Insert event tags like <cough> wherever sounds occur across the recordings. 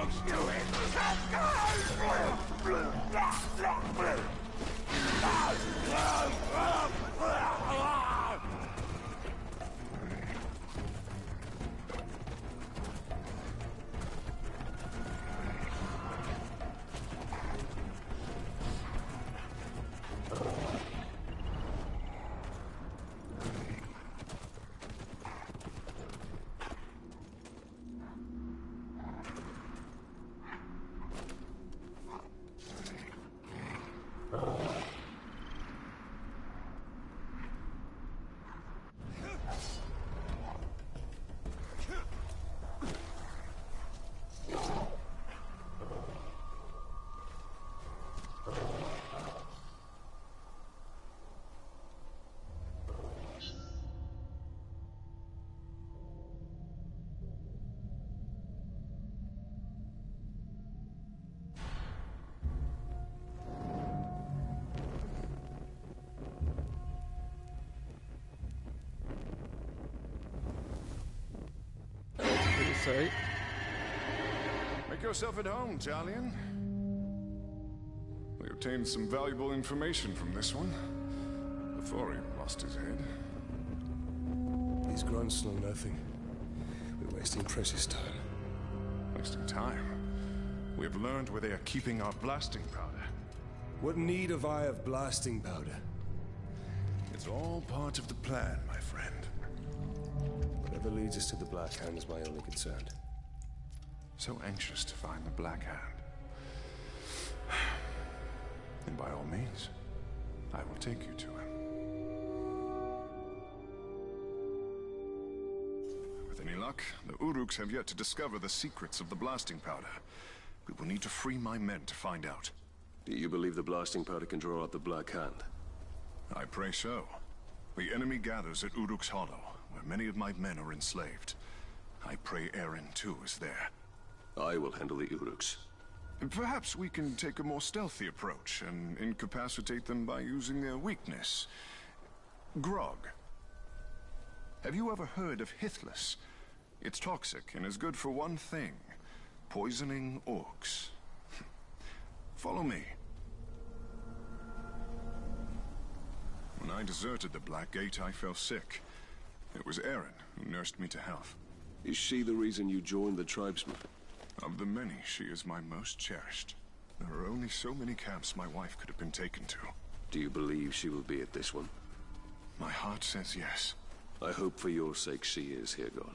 Let's do it! Sorry. Make yourself at home, Talion. We obtained some valuable information from this one before he lost his head. These grunts know nothing. We're wasting precious time. Wasting time? We have learned where they are keeping our blasting powder. What need have I of blasting powder? It's all part of the plan, my friend. Whatever leads us to the Black Hand is my only concern. So anxious to find the Black Hand. <sighs> And by all means, I will take you to him. With any luck, the Uruks have yet to discover the secrets of the blasting powder. We will need to free my men to find out. Do you believe the blasting powder can draw out the Black Hand? I pray so. The enemy gathers at Uruk's Hollow, where many of my men are enslaved. I pray Erend, too, is there. I will handle the Uruks. Perhaps we can take a more stealthy approach and incapacitate them by using their weakness. Grog. Have you ever heard of Hithlas? It's toxic and is good for one thing. Poisoning orcs. <laughs> Follow me. When I deserted the Black Gate, I fell sick. It was Erin, who nursed me to health. Is she the reason you joined the tribesmen? Of the many, she is my most cherished. There are only so many camps my wife could have been taken to. Do you believe she will be at this one? My heart says yes. I hope for your sake she is, Hirgon.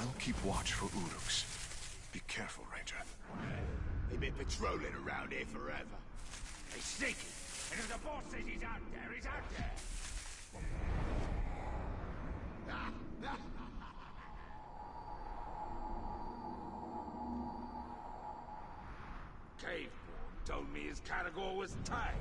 I'll keep watch for Uruks. Be careful, Ranger. They've been patrolling around here forever. They're sneaky. And if the boss says he's out there, he's out there. <laughs> Caveborn told me his category was tight.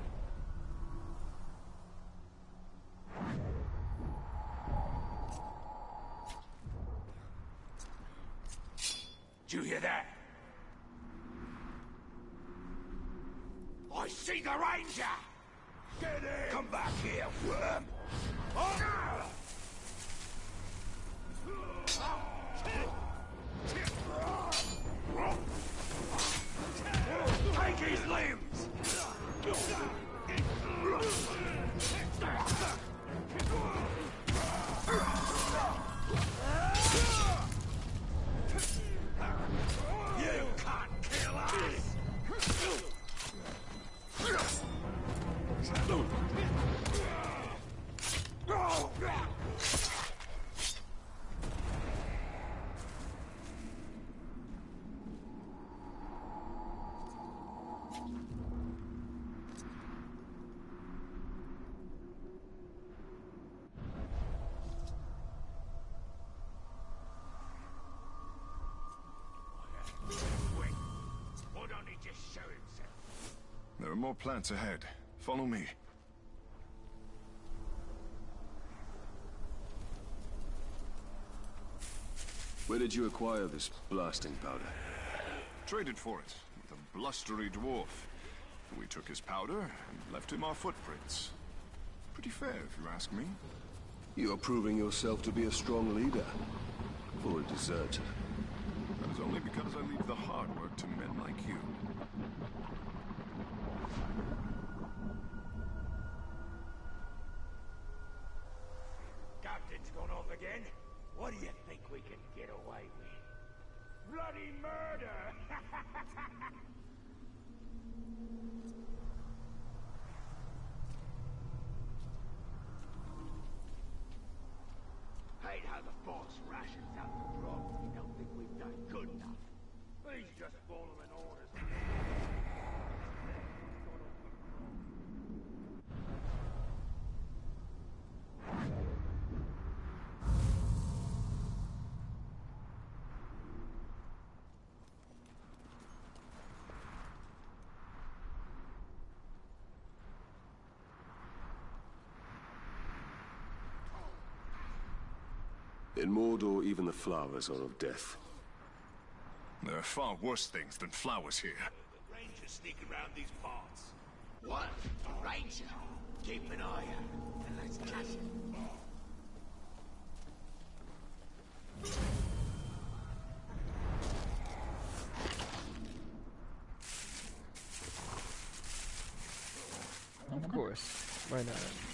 Did you hear that? I see the ranger! Get in! Come back here, worm! Just show himself? There are more plants ahead. Follow me. Where did you acquire this blasting powder? Traded for it with a blustery dwarf. We took his powder and left him our footprints. Pretty fair, if you ask me. You're proving yourself to be a strong leader. For a deserter. That is only because I leave the hard work to men like you. Captain's gone off again. What do you think we can get away with? Bloody murder! <laughs> Hate how the boss rations out the grog. You don't think we've done good enough. He's just following orders. In Mordor, even the flowers are of death. There are far worse things than flowers here. Rangers sneak around these parts. What? A ranger? Keep an eye out, and let's catch him. Of course. Why not?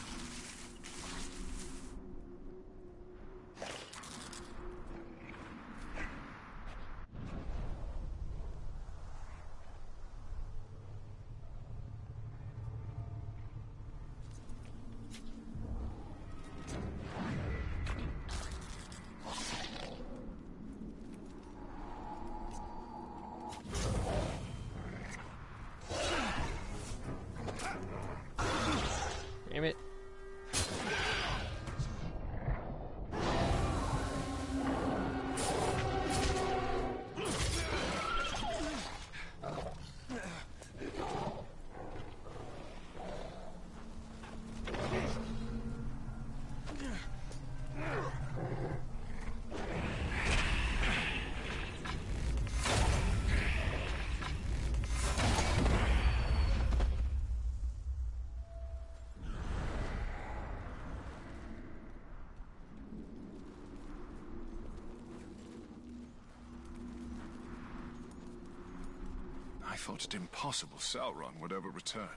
I thought it impossible Sauron would ever return.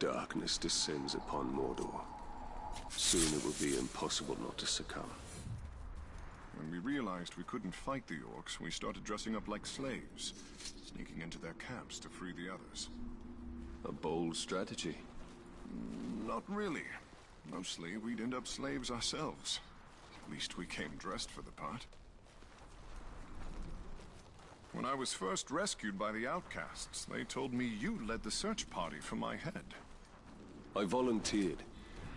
Darkness descends upon Mordor. Soon it will be impossible not to succumb. When we realized we couldn't fight the orcs, we started dressing up like slaves, sneaking into their camps to free the others. A bold strategy. Mm, not really. Mostly, we'd end up slaves ourselves. At least we came dressed for the part. When I was first rescued by the outcasts, they told me you led the search party for my head. I volunteered.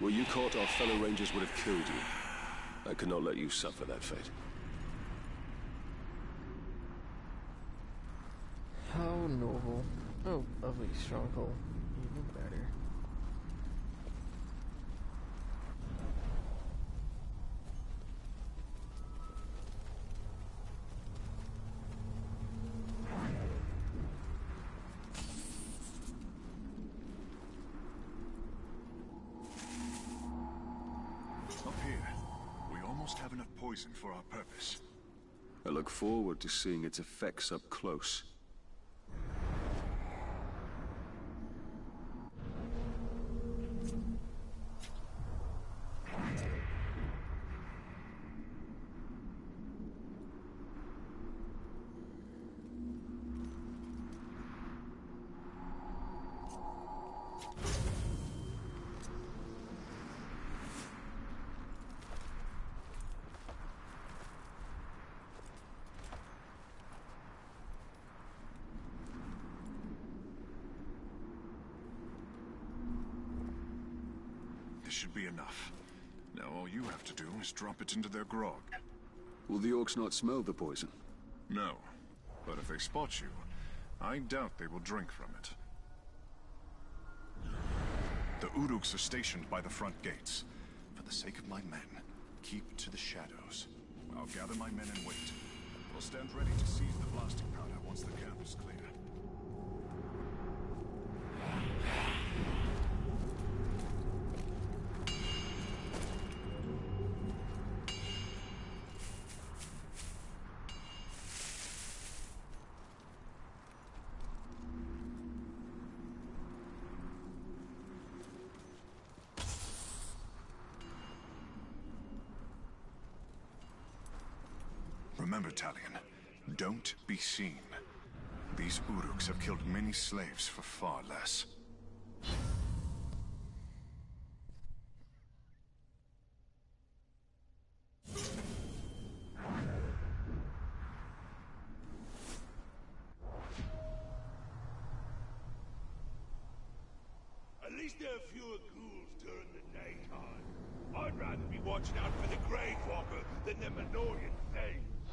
Were you caught, our fellow rangers would have killed you. I could not let you suffer that fate. How noble. Oh, lovely stronghold. Poison for our purpose. I look forward to seeing its effects up close. should be enough. Now all you have to do is drop it into their grog. Will the orcs not smell the poison? No. But if they spot you, I doubt they will drink from it. The Uruks are stationed by the front gates. For the sake of my men, keep to the shadows. I'll gather my men and wait. We'll stand ready to seize the blasting powder once the camp is clear. Remember, Talion, don't be seen. These Uruks have killed many slaves for far less. At least there are fewer ghouls during the daytime. I'd rather be watching out for the Grave Walker than the Menorian thing.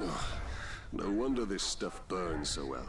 No wonder this stuff burns so well.